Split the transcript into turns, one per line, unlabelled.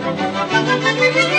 Música